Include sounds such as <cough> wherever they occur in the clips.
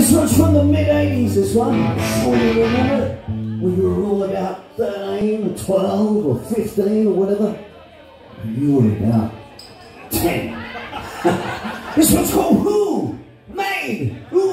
This one's from the mid 80s, this one. Sure you remember? When you were all about 13 or 12 or 15 or whatever. And you were about 10. <laughs> this one's called Who Made Who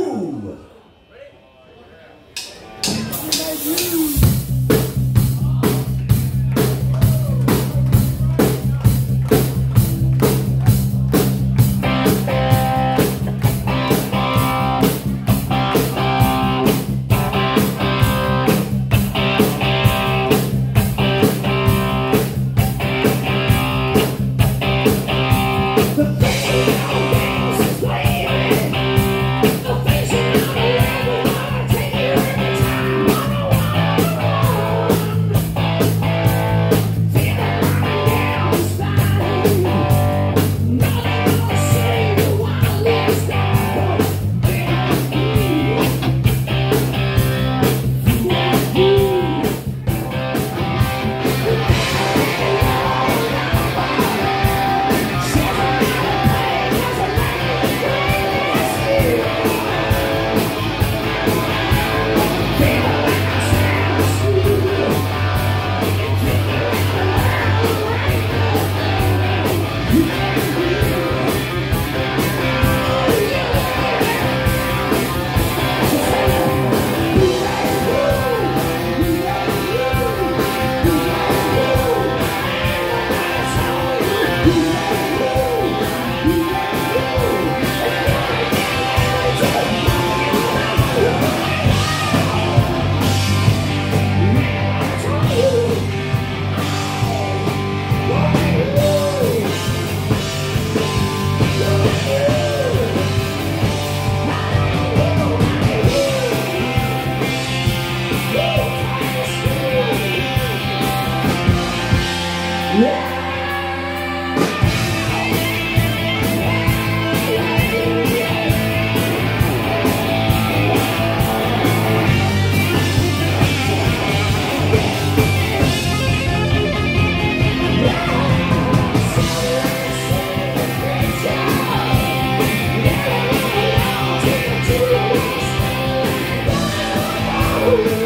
Woo!